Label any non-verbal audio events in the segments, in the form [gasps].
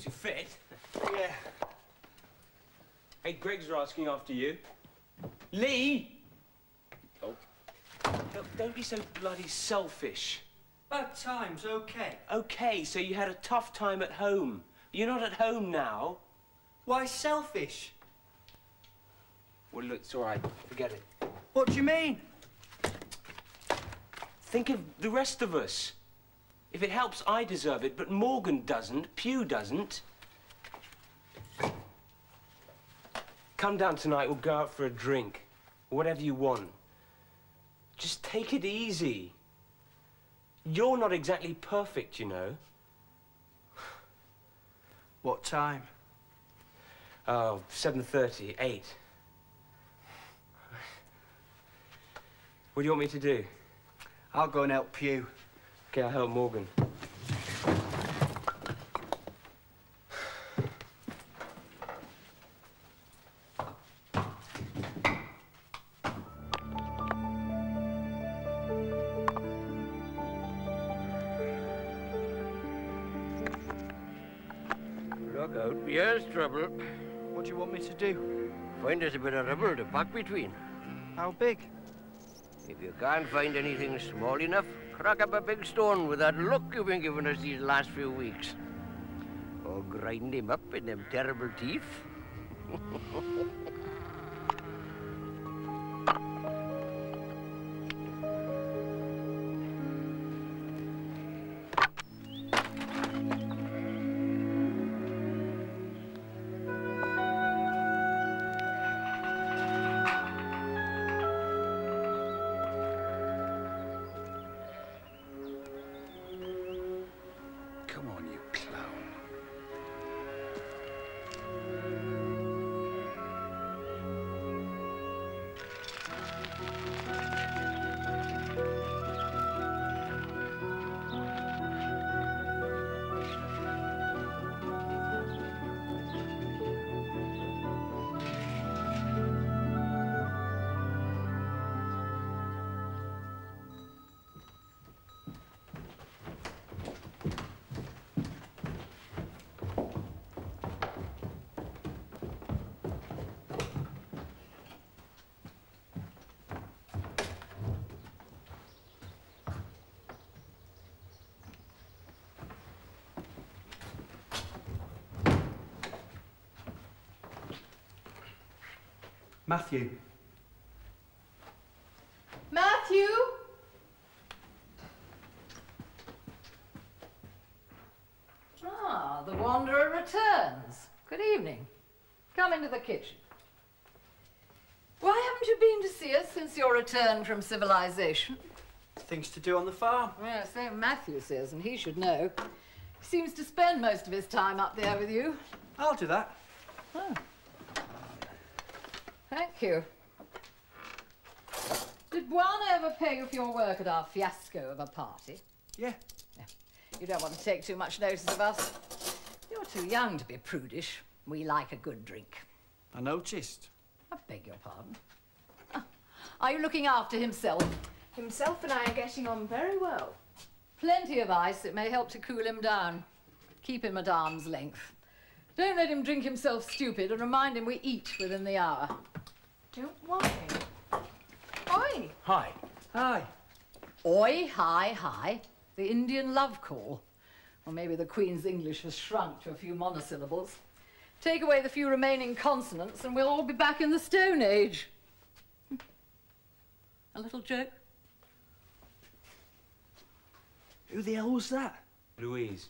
Keeps you fit. Yeah. Hey, Greg's are asking after you. Lee! Oh. Don't, don't be so bloody selfish. Bad times, okay. Okay, so you had a tough time at home. You're not at home now. Why selfish? Well, look, it's all right. Forget it. What do you mean? Think of the rest of us. If it helps, I deserve it, but Morgan doesn't, Pew doesn't. Come down tonight, we'll go out for a drink. Whatever you want. Just take it easy. You're not exactly perfect, you know. What time? Oh, 7.30, 8. What do you want me to do? I'll go and help you. Okay, I'll help Morgan. Look out, here's trouble. What do you want me to do? Find us a bit of rubble to pack between. How big? If you can't find anything small enough, crack up a big stone with that look you've been giving us these last few weeks. Or grind him up in them terrible teeth. [laughs] Matthew. Matthew? Ah, the wanderer returns. Good evening. Come into the kitchen. Why haven't you been to see us since your return from civilization? Things to do on the farm. Well, so Matthew says, and he should know. He seems to spend most of his time up there with you. I'll do that. Oh. Thank you. Did Bwana ever pay you for your work at our fiasco of a party? Yeah. You don't want to take too much notice of us. You're too young to be prudish. We like a good drink. I noticed. I beg your pardon. Ah, Are you looking after himself? Himself and I are getting on very well. Plenty of ice. It may help to cool him down. Keep him at arm's length. Don't let him drink himself stupid and remind him we eat within the hour. Don't worry. Oi! Hi. Hi. Oi, hi, hi. The Indian love call. Or maybe the Queen's English has shrunk to a few monosyllables. Take away the few remaining consonants and we'll all be back in the Stone Age. [laughs] A little joke? Who the hell was that? Louise.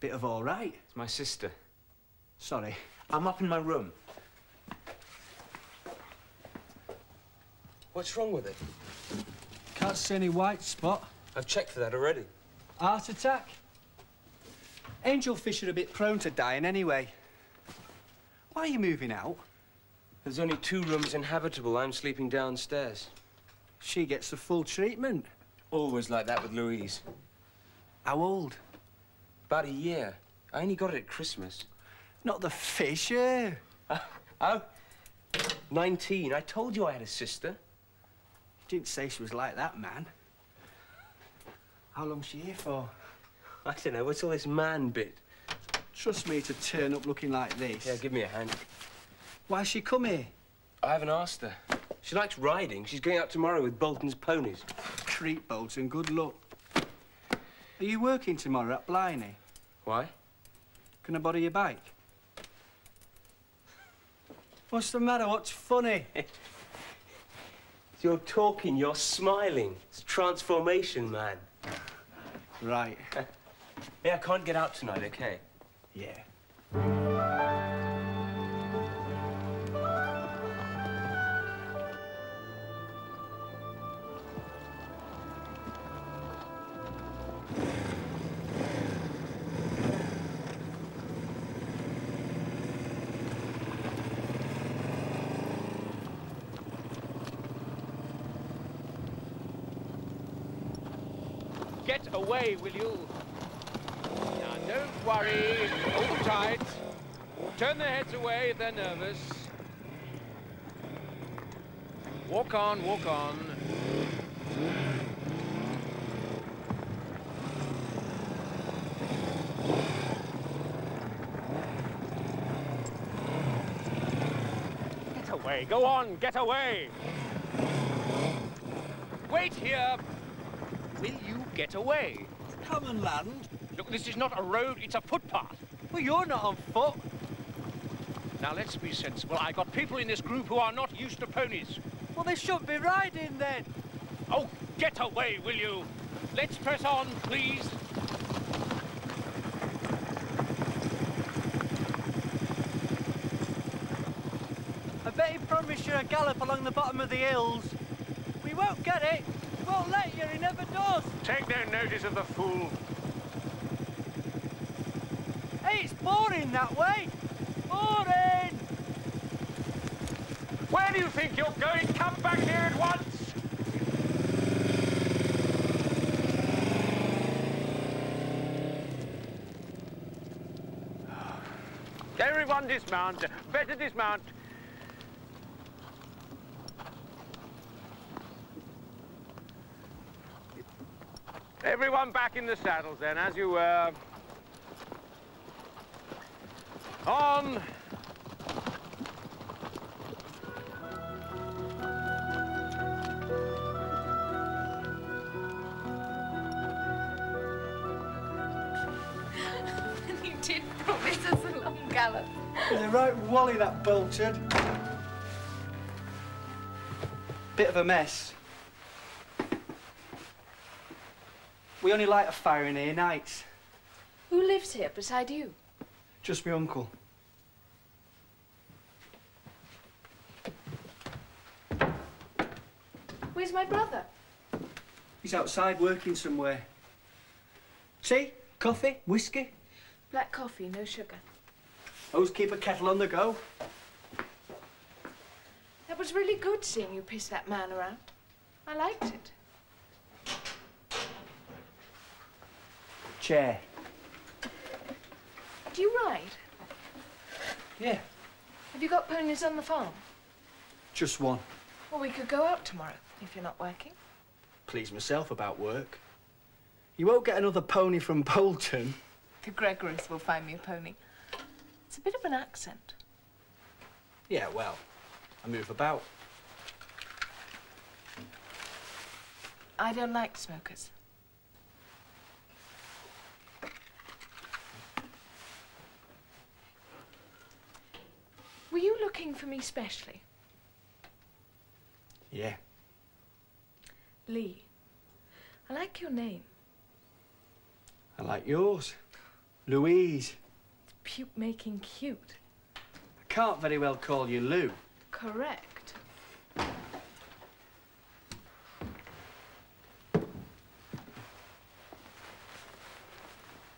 Bit of all right. It's my sister. Sorry. I'm up in my room. What's wrong with it? Can't see any white spot. I've checked for that already. Heart attack? Angelfish are a bit prone to dying anyway. Why are you moving out? There's only two rooms inhabitable. I'm sleeping downstairs. She gets the full treatment. Always like that with Louise. How old? About a year. I only got it at Christmas. Not the fish, eh? [laughs] Oh, 19. I told you I had a sister. Didn't say she was like that, man. How long's she here for? I don't know. What's all this man bit? Trust me to turn up looking like this. Yeah, give me a hand. Why she come here? I haven't asked her. She likes riding. She's going out tomorrow with Bolton's ponies. Treat Bolton, good luck. Are you working tomorrow at Bliney? Why? Can I borrow your bike? What's the matter? What's funny? [laughs] You're talking, you're smiling. It's transformation, man. Right. [laughs] Yeah, I can't get out tonight, okay? Yeah. Will you? Now, don't worry. Hold tight. Turn their heads away if they're nervous. Walk on, walk on. Get away, go on, get away! Wait here! Will you get away? Come and land. Look, this is not a road, it's a footpath. Well, you're not on foot. Now, let's be sensible. I've got people in this group who are not used to ponies. Well, they shouldn't be riding then. Oh, get away, will you? Let's press on, please. I bet he promised you a gallop along the bottom of the hills. We won't get it. He won't let you. He never does. Take no notice of the fool. Hey, it's boring that way. Boring. Where do you think you're going? Come back here at once! [sighs] Everyone dismount. Better dismount. Everyone back in the saddles then, as you were. On! [laughs] you did promise us a long gallop. He's a right wally, that Bolton. Bit of a mess. We only light a fire in here nights. Who lives here beside you? Just my uncle. Where's my brother? He's outside working somewhere. Tea, coffee, whiskey. Black coffee, no sugar. Always keep a kettle on the go. That was really good seeing you piss that man around. I liked it. Chair. Do you ride? Yeah, Have you got ponies on the farm? just one. Well, we could go out tomorrow if you're not working. Please myself about work. You won't get another pony from Bolton. The Gregorys will find me a pony. It's a bit of an accent. Yeah, well, I move about. I don't like smokers. Were you looking for me specially? Yeah. Lee. I like your name. I like yours. Louise. It's Puke making cute. I can't very well call you Lou. Correct.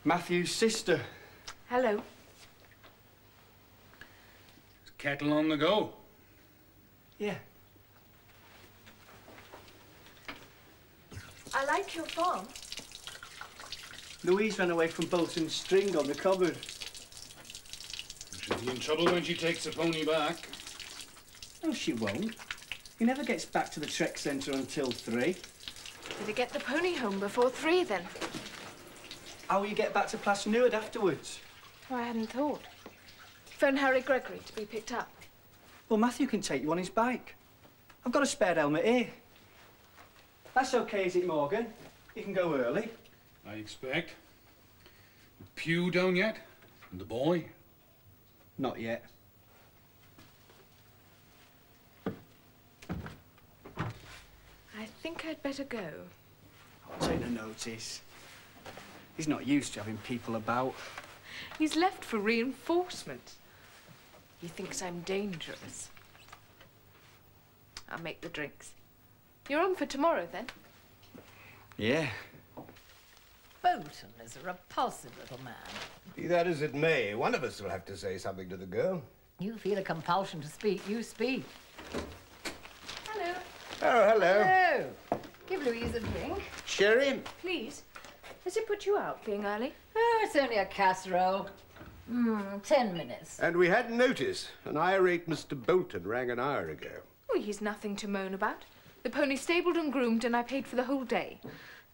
Matthew's sister. Hello. Kettle on the go. Yeah. I like your farm. Louise ran away from Bolton's string on the cupboard. She'll be in trouble when she takes the pony back. No, she won't. He never gets back to the Trek Centre until three. Did he get the pony home before three then. How will you get back to Plas Newydd afterwards? Oh, I hadn't thought. Phone Harry Gregory to be picked up. Well, Matthew can take you on his bike. I've got a spare helmet here. That's okay, is it, Morgan? You can go early. I expect. Pew down yet? And the boy? Not yet. I think I'd better go. I'll take no notice. He's not used to having people about. He's left for reinforcement. He thinks I'm dangerous. I'll make the drinks. You're on for tomorrow, then? Yeah. Bolton is a repulsive little man. Be that as it may, one of us will have to say something to the girl. You feel a compulsion to speak, you speak. Hello. Oh, hello. Hello. Give Louise a drink. Sherry? Please. Has it put you out being early? Oh, it's only a casserole. Hmm, ten minutes. And we had notice. An irate Mr. Bolton rang an hour ago. Oh, he's nothing to moan about. The pony stabled and groomed, and I paid for the whole day.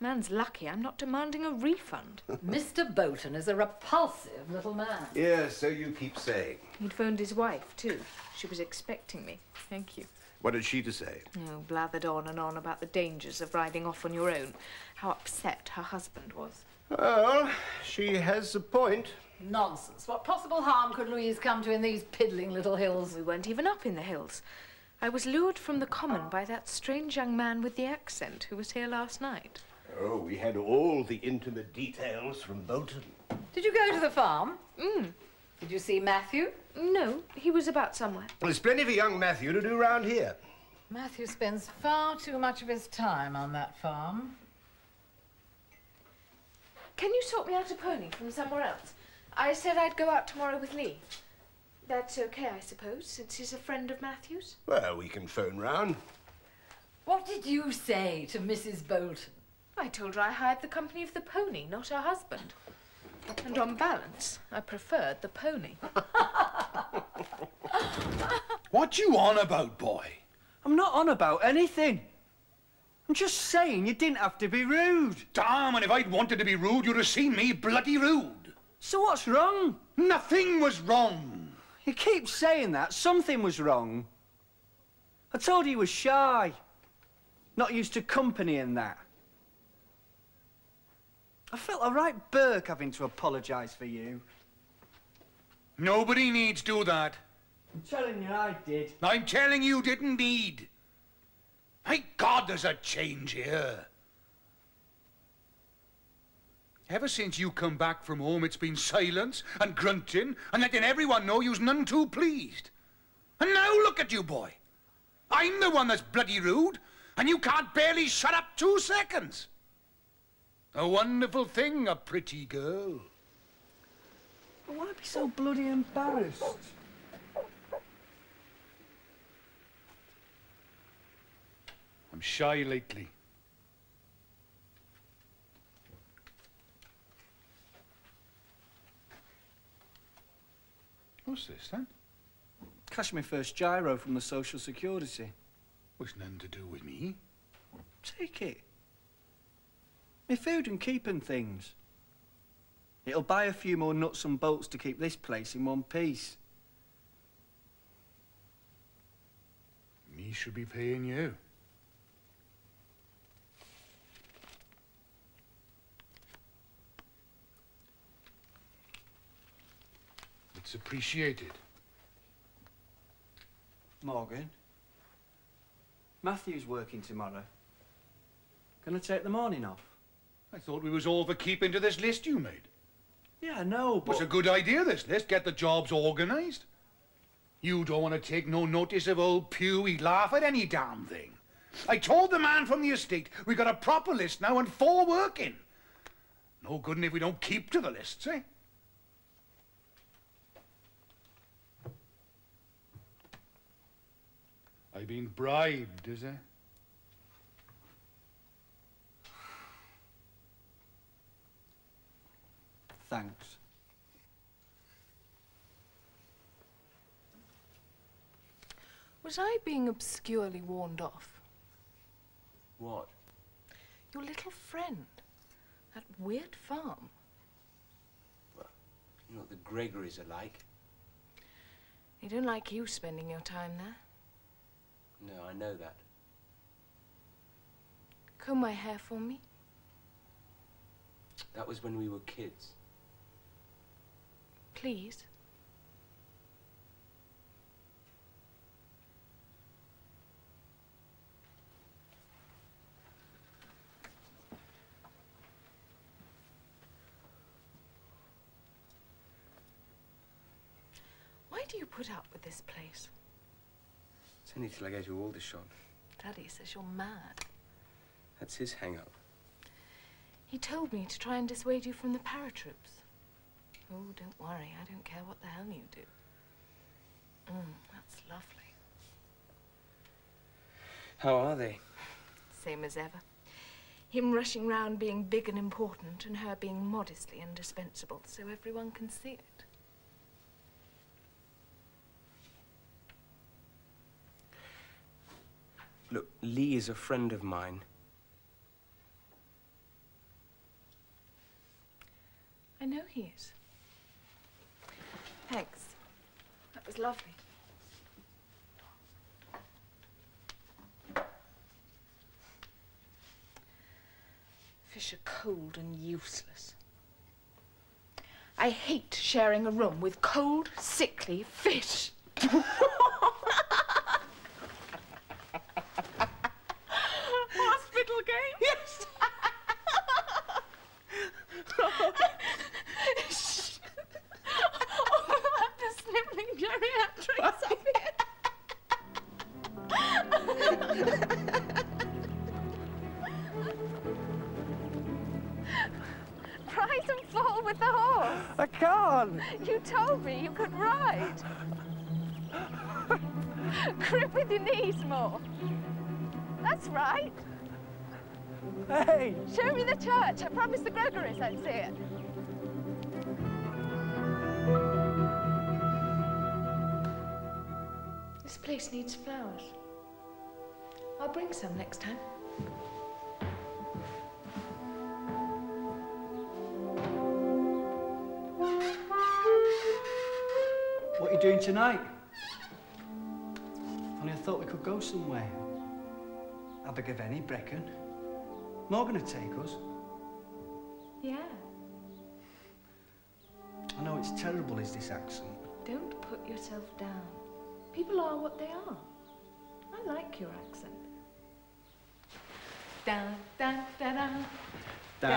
Man's lucky I'm not demanding a refund. [laughs] Mr. Bolton is a repulsive little man. Yes, so you keep saying. He'd phoned his wife, too. She was expecting me. Thank you. What did she to say? Oh, blathered on and on about the dangers of riding off on your own. How upset her husband was. Well, she has a point. Nonsense. What possible harm could Louise come to in these piddling little hills? We weren't even up in the hills. I was lured from the common by that strange young man with the accent who was here last night. Oh, we had all the intimate details from Bolton. Did you go to the farm? Mm. Did you see Matthew? No, he was about somewhere. Well, There's plenty for young Matthew to do round here. Matthew spends far too much of his time on that farm. Can you sort me out a pony from somewhere else? I said I'd go out tomorrow with Lee. That's okay, I suppose, since he's a friend of Matthew's. Well, we can phone round. What did you say to Mrs. Bolton? I told her I hired the company of the pony, not her husband. And on balance, I preferred the pony. [laughs] What you on about, boy? I'm not on about anything. I'm just saying you didn't have to be rude. Damn, and if I'd wanted to be rude, you'd have seen me bloody rude. So what's wrong? Nothing was wrong. You keep saying that. Something was wrong. I told you he was shy. Not used to company and that. I felt a right Burke having to apologise for you. Nobody needs do that. I'm telling you I did. I'm telling you didn't need. Thank God there's a change here. Ever since you come back from home, it's been silence and grunting and letting everyone know you's none too pleased. And now look at you, boy. I'm the one that's bloody rude, and you can't barely shut up two seconds. A wonderful thing, a pretty girl. But why be so bloody embarrassed? I'm shy lately. What's this, then? Cash me first giro from the Social Security. Was none to do with me. Take it. Me food and keeping things. It'll buy a few more nuts and bolts to keep this place in one piece. Me should be paying you. It's appreciated. Morgan. Matthew's working tomorrow. Can I take the morning off? I thought we was all for keeping to this list you made. Yeah, I know, but... It's a good idea, this list. Get the jobs organised. You don't want to take no notice of old Pew. He'd laugh at any damn thing. I told the man from the estate we got a proper list now and four working. No good if we don't keep to the lists, eh? I've been bribed, is it? Thanks. Was I being obscurely warned off? What? Your little friend. That weird farm. Well, You know what the Gregorys are like. They don't like you spending your time there. No, I know that. Comb my hair for me. That was when we were kids. Please. Why do you put up with this place? It's only till I go to Aldershot. Daddy says you're mad. That's his hang-up. He told me to try and dissuade you from the paratroops. Oh, don't worry. I don't care what the hell you do. Mm, that's lovely. How are they? Same as ever. Him rushing round being big and important, and her being modestly indispensable, so everyone can see it. Look, Lee is a friend of mine. I know he is. Thanks. That was lovely. Fish are cold and useless. I hate sharing a room with cold, sickly fish. [laughs] church. I promised the Gregorys I'd see it. This place needs flowers. I'll bring some next time. What are you doing tonight? Only I thought we could go somewhere. Abergavenny, Brecon. Morgan would take us. Yeah. I know it's terrible, is this accent. Don't put yourself down. People are what they are. I like your accent. Da da da da. Da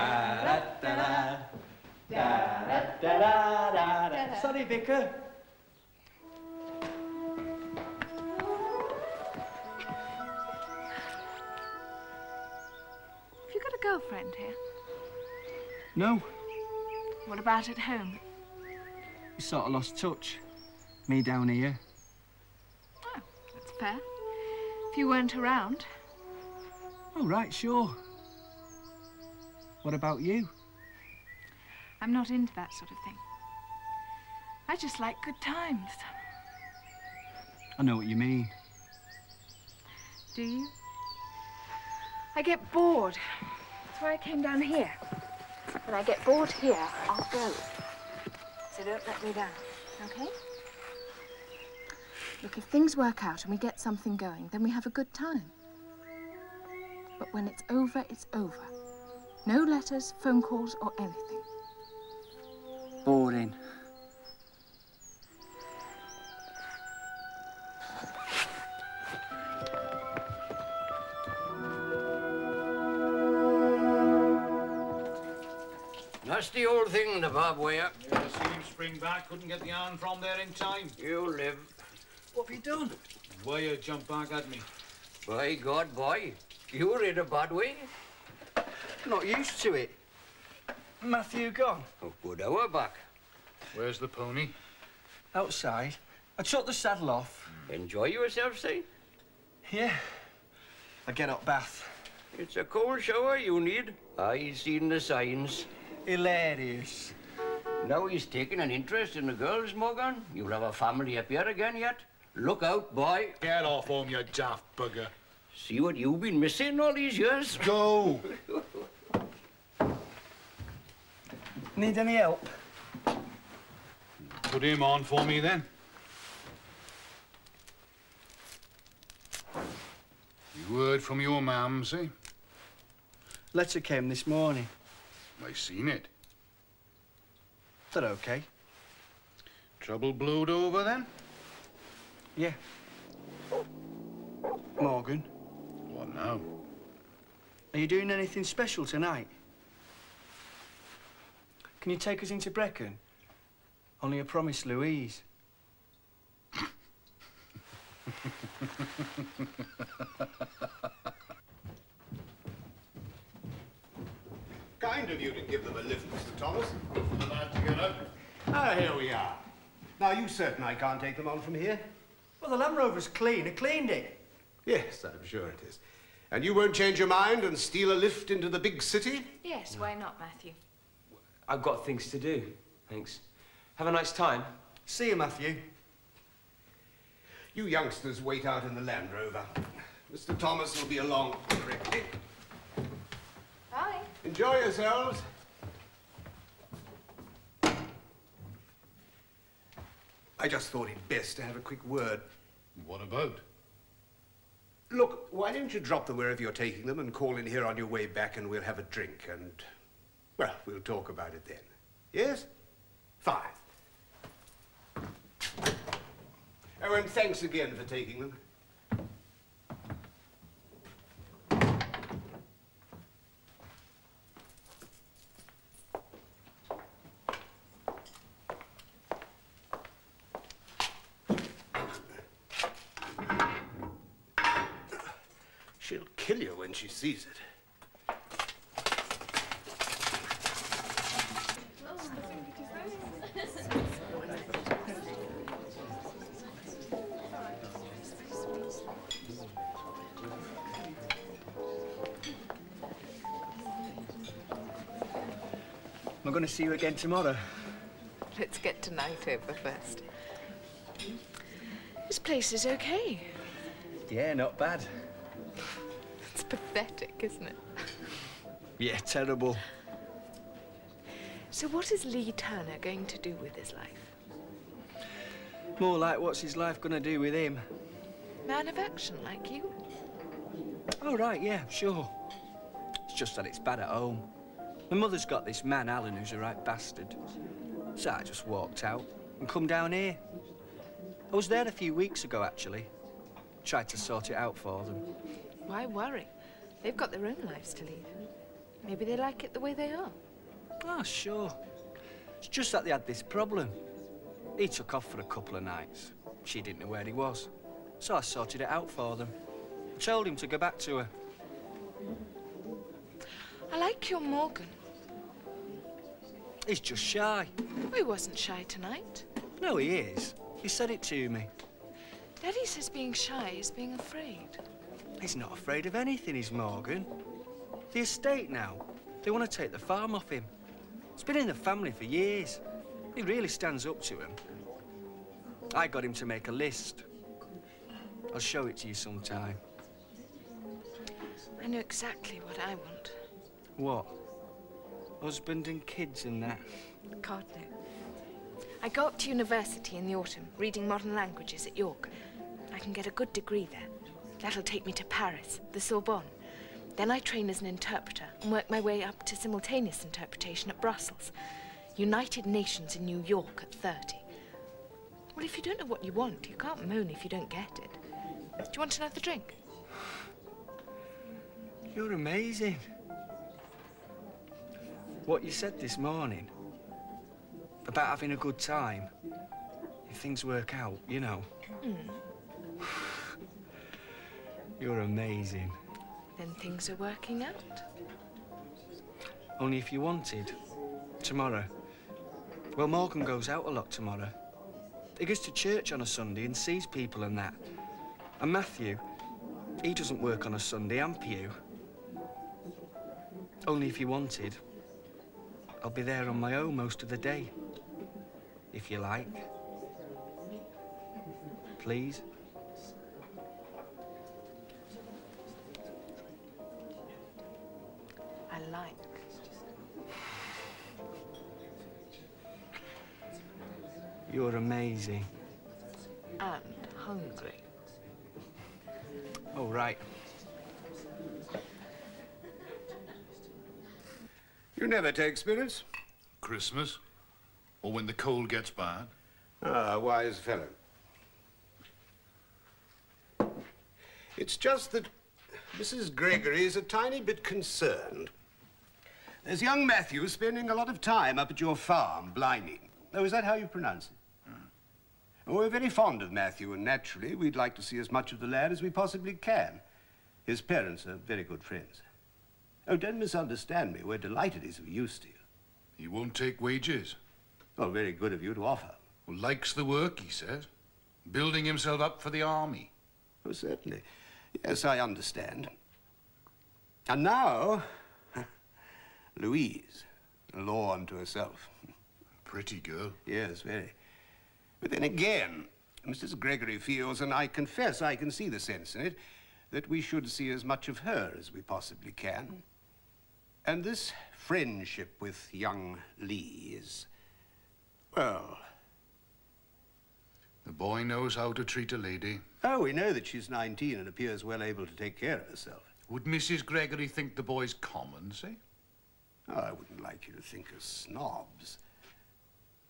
da da da. Da da da da da. Sorry, Vicar. Have you got a girlfriend here? No, What about at home? we sort of lost touch. Me down here. Oh, that's fair. If you weren't around, Oh, right, sure. What about you? I'm not into that sort of thing. I just like good times. I know what you mean. Do you? I get bored. That's why I came down here. When I get bored here, I'll go. So don't let me down, okay? Look, if things work out and we get something going, then we have a good time. But when it's over, it's over. No letters, phone calls, or anything. Boring. Nasty old thing, the barbed wire. Yeah, see him spring back, couldn't get the iron from there in time. You live. What have you done? Wire jumped back at me. By God, boy. You were in a bad way. Not used to it. Matthew gone. A good hour back. Where's the pony? Outside. I took the saddle off. Enjoy yourself, see? Yeah. I get up bath. It's a cold shower you need. I seen the signs. Hilarious. Now he's taking an interest in the girls, Morgan. You'll have a family up here again yet. Look out, boy. Get off home, you daft bugger. See what you've been missing all these years? Go! Need any help? Put him on for me then. You heard from your mams, eh? Letter came this morning. I seen it. That okay? Trouble blowed over then? Yeah. Morgan, What now? are you doing anything special tonight? Can you take us into Brecon? Only I promised Louise. [laughs] Kind of you to give them a lift, Mr. Thomas. Glad to get up. Ah, here we are. Now, you certain I can't take them on from here? Well, the Land Rover's clean. I cleaned it. Yes, I'm sure it is. And you won't change your mind and steal a lift into the big city? Yes, why not, Matthew? I've got things to do. Thanks. Have a nice time. See you, Matthew. You youngsters wait out in the Land Rover. Mr. Thomas will be along directly. Enjoy yourselves. I just thought it best to have a quick word. What about? Look, why don't you drop them wherever you're taking them and call in here on your way back and we'll have a drink and, well, we'll talk about it then. Yes? Fine. Oh, and thanks again for taking them. She'll kill you when she sees it. I'm going to see you again tomorrow. Let's get tonight over first. This place is okay. Yeah, not bad. Pathetic, isn't it? Yeah, terrible. So what is Lee Turner going to do with his life? More like what's his life going to do with him? Man of action like you? Oh, right, yeah, sure. It's just that it's bad at home. My mother's got this man, Alan, who's a right bastard. So I just walked out and come down here. I was there a few weeks ago, actually. Tried to sort it out for them. Why worry? They've got their own lives to lead. Maybe they like it the way they are. Oh, sure. It's just that they had this problem. He took off for a couple of nights. She didn't know where he was. So I sorted it out for them. I told him to go back to her. I like your Morgan. He's just shy. Oh, he wasn't shy tonight. No, he is. He said it to me. Daddy says being shy is being afraid. He's not afraid of anything, is Morgan. The estate now, they want to take the farm off him. It's been in the family for years. He really stands up to him. I got him to make a list. I'll show it to you sometime. I know exactly what I want. What? Husband and kids and that? God, no. I go up to university in the autumn, reading modern languages at York. I can get a good degree there. That'll take me to Paris, the Sorbonne. Then I train as an interpreter and work my way up to simultaneous interpretation at Brussels. United Nations in New York at 30. Well, if you don't know what you want, you can't moan if you don't get it. Do you want another drink? You're amazing. What you said this morning about having a good time, if things work out, you know. Mm. You're amazing. Then things are working out. Only if you wanted. Tomorrow. Well, Morgan goes out a lot tomorrow. He goes to church on a Sunday and sees people and that. And Matthew, he doesn't work on a Sunday, and Pew. Only if you wanted. I'll be there on my own most of the day. If you like. Please. Like. You're amazing. And hungry. Oh, right. You never take spirits? Christmas? Or when the cold gets bad? Ah, wise fellow. It's just that Mrs. Gregory is a tiny bit concerned. There's young Matthew spending a lot of time up at your farm, Blimey. Oh, is that how you pronounce it? Oh, we're very fond of Matthew, and naturally, we'd like to see as much of the lad as we possibly can. His parents are very good friends. Oh, don't misunderstand me. We're delighted he's of use to you. He won't take wages. Well, very good of you to offer. Well, likes the work, he says. Building himself up for the army. Oh, certainly. Yes, I understand. And now, Louise, a law unto herself. Pretty girl. Yes, very. But then again, Mrs. Gregory feels, and I confess I can see the sense in it, that we should see as much of her as we possibly can. And this friendship with young Lee is, well, The boy knows how to treat a lady. oh, we know that she's 19 and appears well able to take care of herself. Would Mrs. Gregory think the boy's common, say? Oh, I wouldn't like you to think us snobs.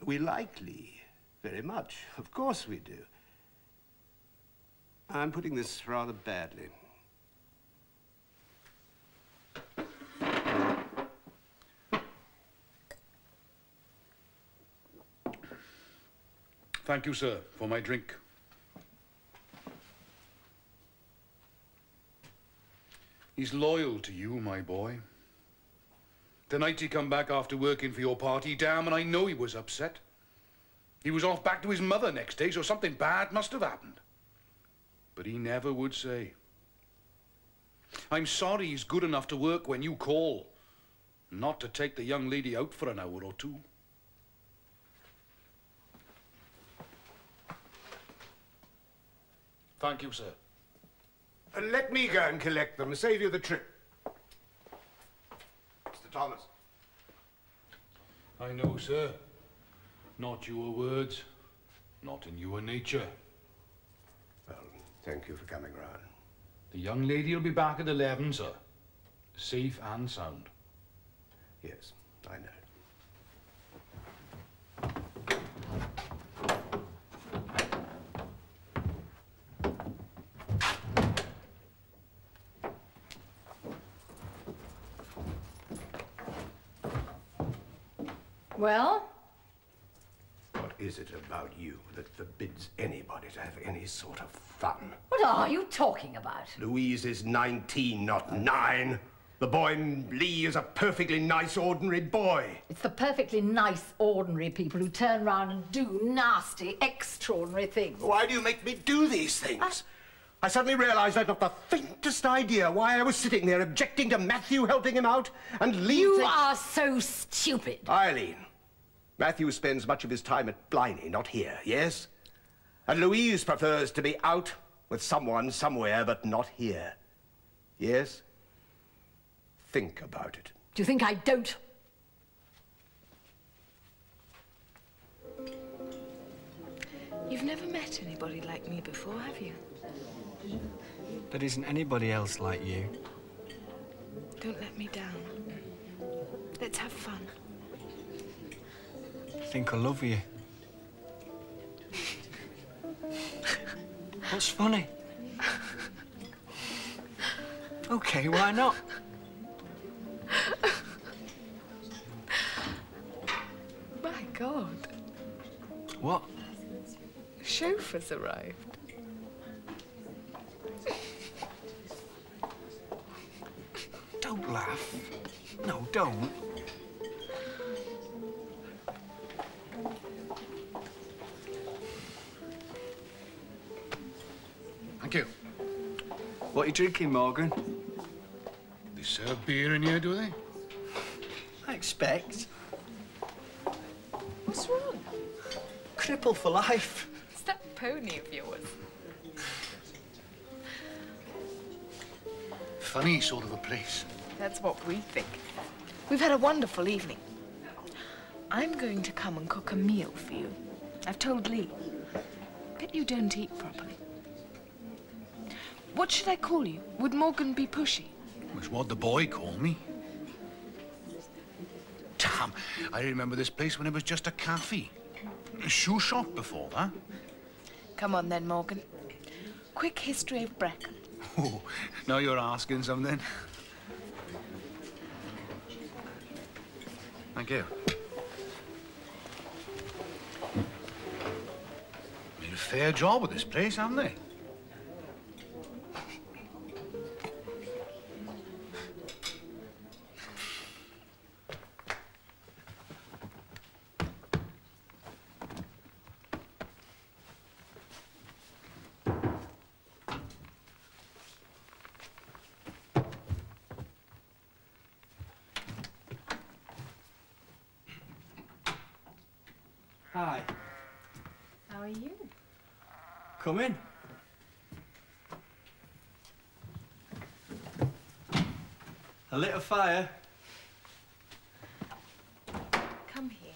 We like Lee very much. Of course we do. I'm putting this rather badly. Thank you, sir, for my drink. He's loyal to you, my boy. The night he come back after working for your party, damn, and I know he was upset. He was off back to his mother next day, so something bad must have happened. But he never would say. I'm sorry he's good enough to work when you call, not to take the young lady out for an hour or two. Thank you, sir. Uh, let me go and collect them, save you the trip. Thomas. I know, sir. Not your words, not in your nature. Well, thank you for coming round. The young lady will be back at 11, sir. Safe and sound. Yes, I know. Well, What is it about you that forbids anybody to have any sort of fun? what are you talking about? Louise is 19, not nine. The boy Lee is a perfectly nice, ordinary boy. It's the perfectly nice, ordinary people who turn round and do nasty, extraordinary things. Why do you make me do these things? I suddenly realized I'd not the faintest idea why I was sitting there objecting to Matthew helping him out and Lee. You are so stupid. Eileen, Matthew spends much of his time at Bliney, not here, yes? And Louise prefers to be out with someone somewhere, but not here. Yes? Think about it. Do you think I don't? You've never met anybody like me before, have you? There isn't anybody else like you. Don't let me down. Let's have fun. I think I love you. What's funny? Okay, why not? My God, What? the chauffeur's arrived. Don't laugh. No, don't. What are you drinking, Morgan? They serve beer in here, do they? I expect. What's wrong? Cripple for life. It's that pony of yours. Funny sort of a place. That's what we think. We've had a wonderful evening. I'm going to come and cook a meal for you. I've told Lee. Bet you don't eat properly. What should I call you? Would Morgan be pushy? Was what the boy called me. Damn, I remember this place when it was just a cafe. A shoe shop before that. Come on then, Morgan. Quick history of Brecon. Oh, now you're asking something. Thank you. Made a fair job with this place, haven't they? Hi. How are you? Come in. A little fire. Come here.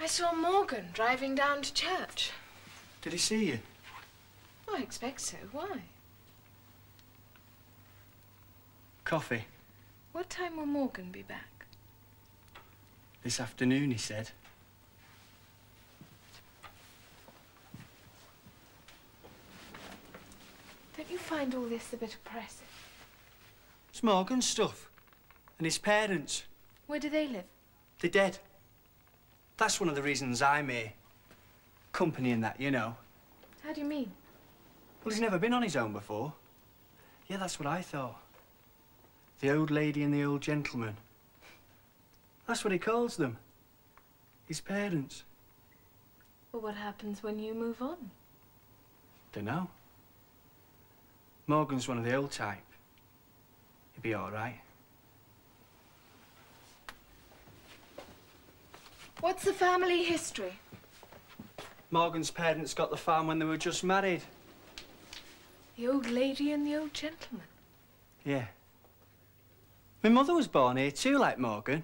I saw Morgan driving down to church. Did he see you? I expect so. Why? Coffee. What time will Morgan be back? This afternoon, he said. Don't you find all this a bit oppressive? It's Morgan's stuff. And his parents. Where do they live? They're dead. That's one of the reasons I'm here. Company and that, you know. How do you mean? Well, he's never been on his own before. Yeah, that's what I thought. The old lady and the old gentleman. That's what he calls them. His parents. Well, what happens when you move on? Dunno. Morgan's one of the old type. He'd be all right. What's the family history? Morgan's parents got the farm when they were just married. The old lady and the old gentleman. Yeah. My mother was born here too, like Morgan.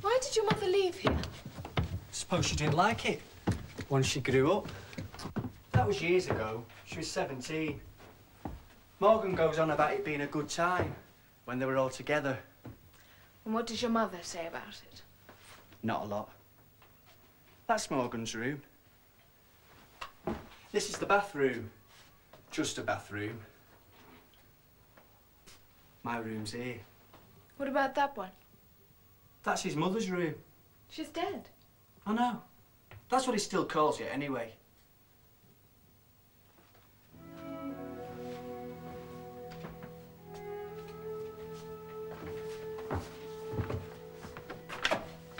Why did your mother leave here? Suppose she didn't like it once she grew up. That was years ago. She was 17. Morgan goes on about it being a good time when they were all together. And what does your mother say about it? Not a lot. That's Morgan's room. This is the bathroom. Just a bathroom. My room's here. What about that one? That's his mother's room. She's dead. I know. That's what he still calls it anyway.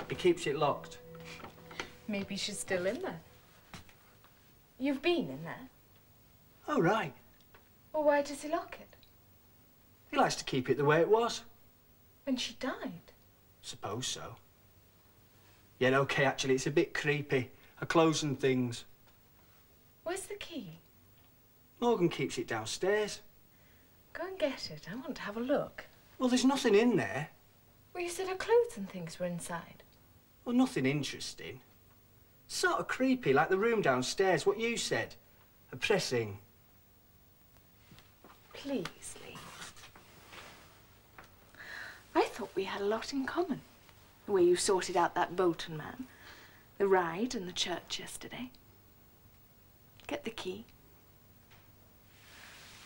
He keeps it locked. Maybe she's still in there. You've been in there? Oh, right. Well, why does he lock it? He likes to keep it the way it was. When she died? Suppose so. Yeah, okay, actually, it's a bit creepy. Her clothes and things. Where's the key? Morgan keeps it downstairs. Go and get it. I want to have a look. Well, there's nothing in there. Well, you said her clothes and things were inside. Well, nothing interesting. Sort of creepy, like the room downstairs, what you said. Oppressing. Please, Lee. I thought we had a lot in common. The way you sorted out that Bolton man, the ride and the church yesterday. Get the key.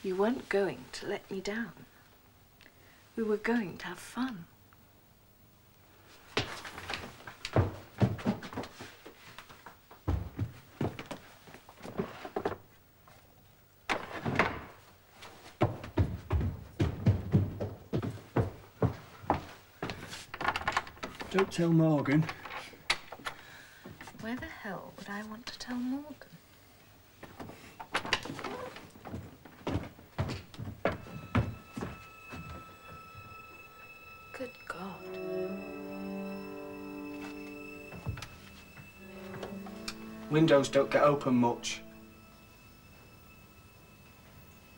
You weren't going to let me down. We were going to have fun. Don't tell Morgan. Where the hell would I want to tell Morgan? Good God. Windows don't get open much.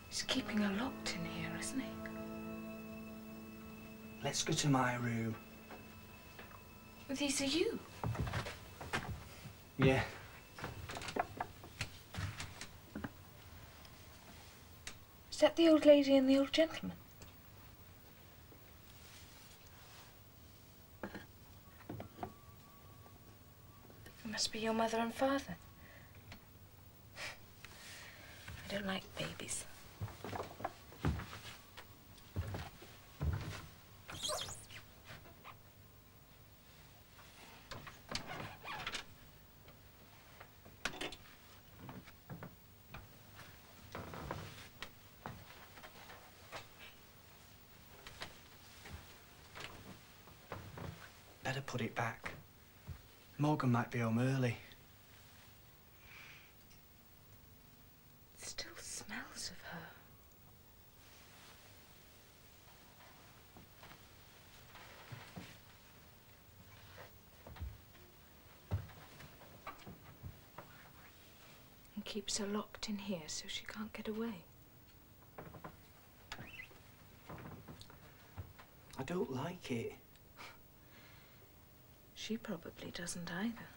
He's keeping her locked in here, isn't he? Let's go to my room. Well, these are you. Yeah. Is that the old lady and the old gentleman? It must be your mother and father. I don't like babies. Better put it back. Morgan might be home early. It still smells of her. And keeps her locked in here so she can't get away. I don't like it. She probably doesn't either.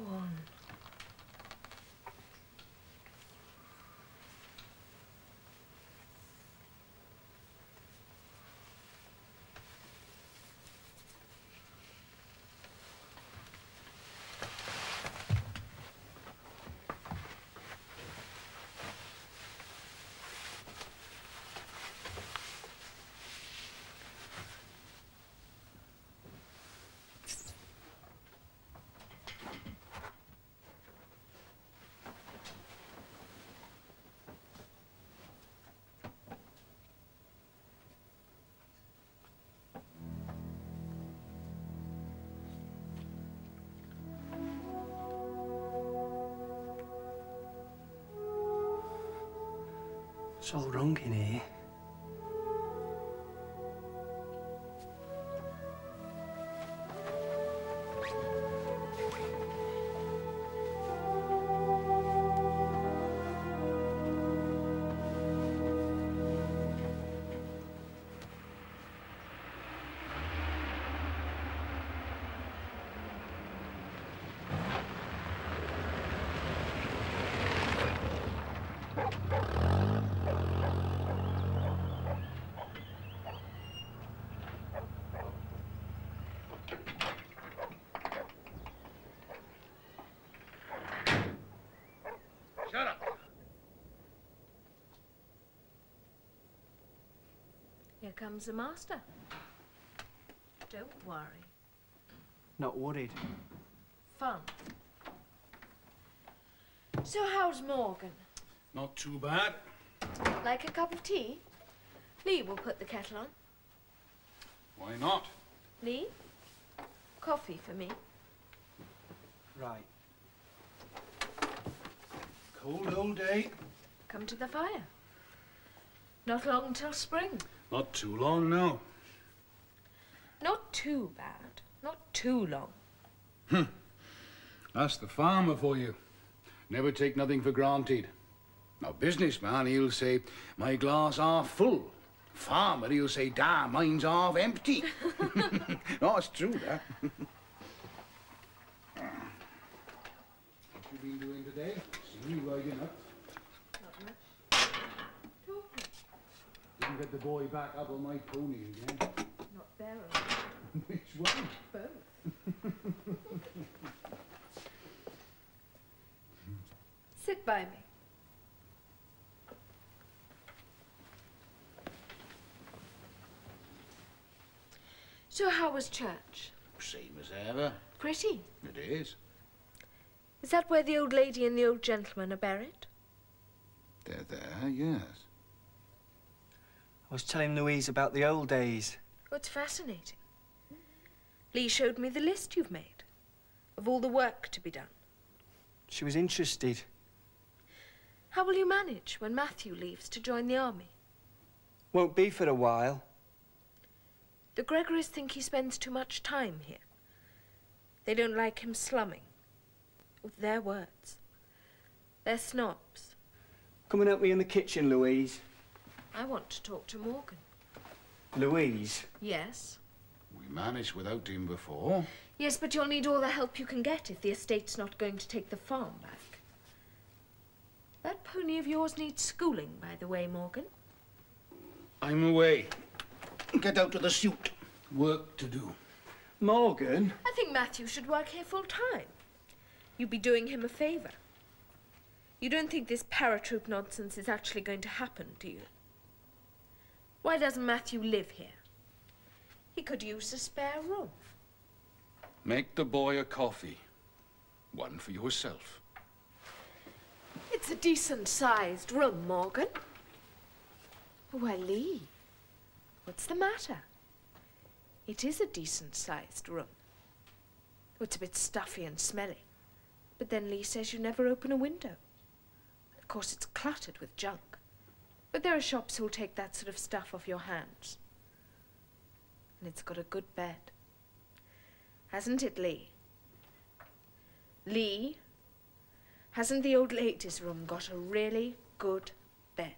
On. It's all wrong in here. Here comes the master. Don't worry. Not worried. Fun. So how's Morgan? Not too bad. Like a cup of tea? Lee will put the kettle on. Why not? Lee? Coffee for me. Right. Cold old day. Come to the fire. Not long till spring. Not too long, now. Not too bad. Not too long. Hm. That's the farmer for you. Never take nothing for granted. Now, businessman, he'll say, my glass half full. Farmer, he'll say, damn, mine's half empty. [laughs] no, it's true, that. [laughs] what you been doing today? See me riding up. Didn't get the boy back up on my pony again. Not there. [laughs] Which one? Both. [laughs] Sit by me. So how was church? Same as ever. Pretty. It is. Is that where the old lady and the old gentleman are buried? They're there, yes. I was telling Louise about the old days. Oh, it's fascinating. Lee showed me the list you've made of all the work to be done. She was interested. How will you manage when Matthew leaves to join the army? Won't be for a while. The Gregorys think he spends too much time here. They don't like him slumming. With their words. They're snobs. Come and help me in the kitchen, Louise. I want to talk to Morgan. Louise? Yes? We managed without him before. Yes, but you'll need all the help you can get if the estate's not going to take the farm back. That pony of yours needs schooling, by the way, Morgan. I'm away. Get out of the suit. Work to do. Morgan? I think Matthew should work here full time. You'd be doing him a favour. You don't think this paratroop nonsense is actually going to happen, do you? Why doesn't Matthew live here? He could use a spare room. Make the boy a coffee. One for yourself. It's a decent sized room, Morgan. Well, Lee, what's the matter? It is a decent sized room. It's a bit stuffy and smelly. But then Lee says you never open a window. Of course, it's cluttered with junk. But there are shops who'll take that sort of stuff off your hands. And it's got a good bed. Hasn't it, Lee? Lee, hasn't the old lady's room got a really good bed?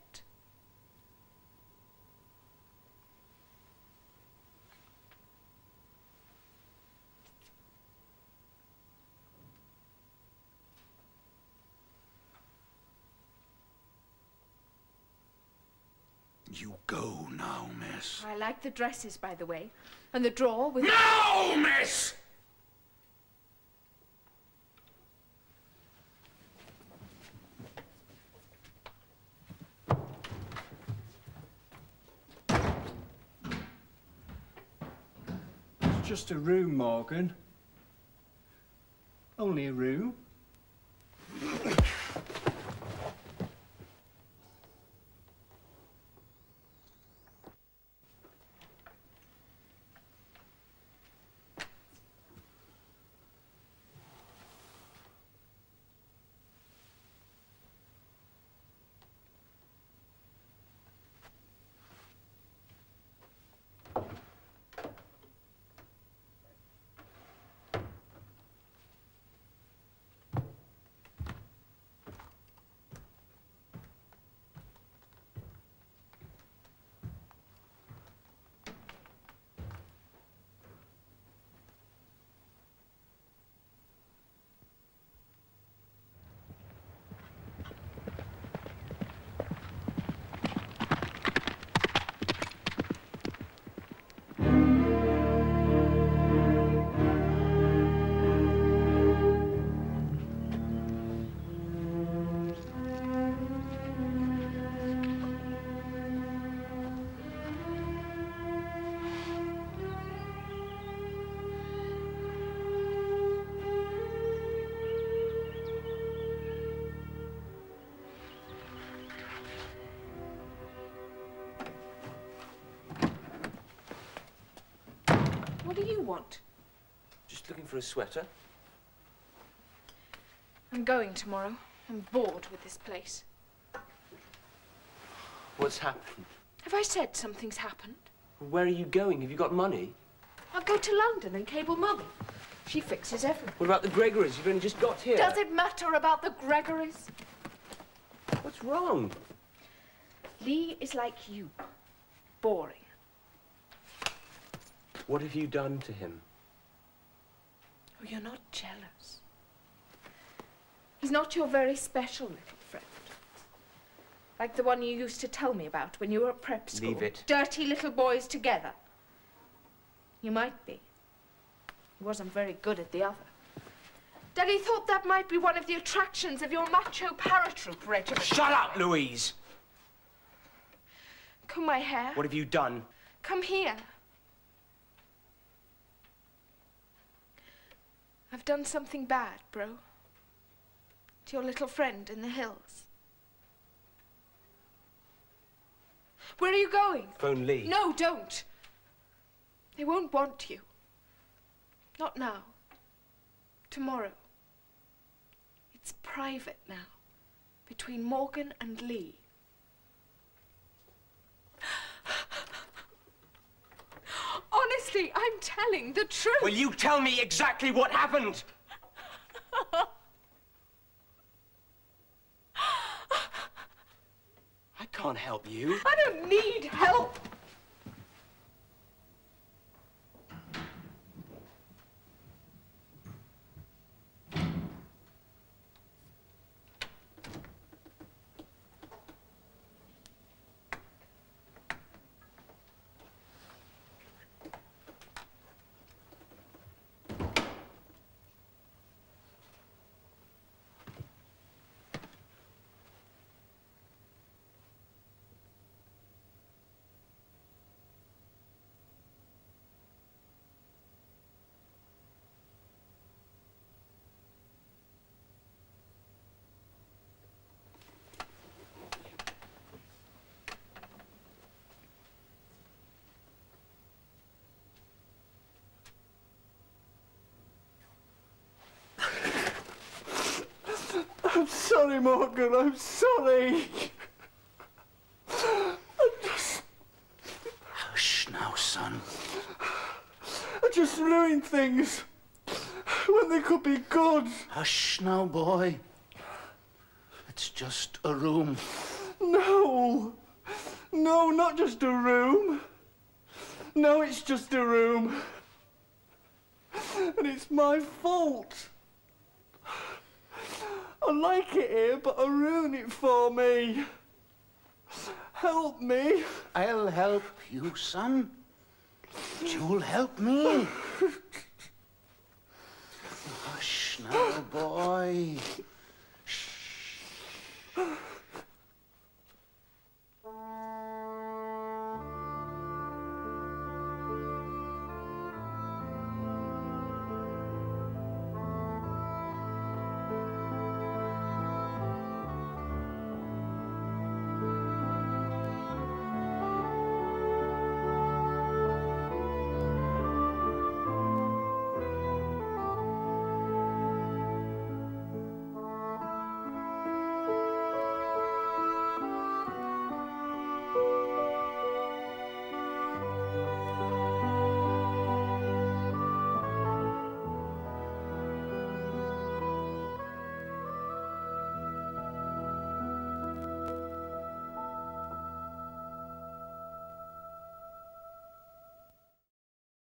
You go now, miss. I like the dresses, by the way. And the drawer with... No, miss! It's just a room, Morgan. Only a room. Want? Just looking for a sweater. I'm going tomorrow. I'm bored with this place. What's happened? Have I said something's happened? Where are you going? Have you got money? I'll go to London and cable Mummy. She fixes everything. What about the Gregorys? You've only just got here. Does it matter about the Gregorys? What's wrong? Lee is like you. Boring. What have you done to him? Oh, you're not jealous. He's not your very special little friend. Like the one you used to tell me about when you were at prep school. Leave it. Dirty little boys together. You might be. He wasn't very good at the other. Daddy thought that might be one of the attractions of your macho paratroop regiment. Shut up, Louise! Comb my hair. What have you done? Come here. I've done something bad, bro. To your little friend in the hills. Where are you going? Phone Lee. No, don't. They won't want you. Not now. Tomorrow. It's private now. Between Morgan and Lee. I'm telling the truth. Will you tell me exactly what happened? [gasps] I can't help you. I don't need help. I'm sorry, Morgan. I'm sorry. I just, Hush now, son. I just ruined things when they could be good. Hush now, boy. It's just a room. No. No, not just a room. No, it's just a room. And it's my fault. I like it here, but I ruin it for me. Help me. I'll help you, son. You'll help me. [laughs] Hush now, boy.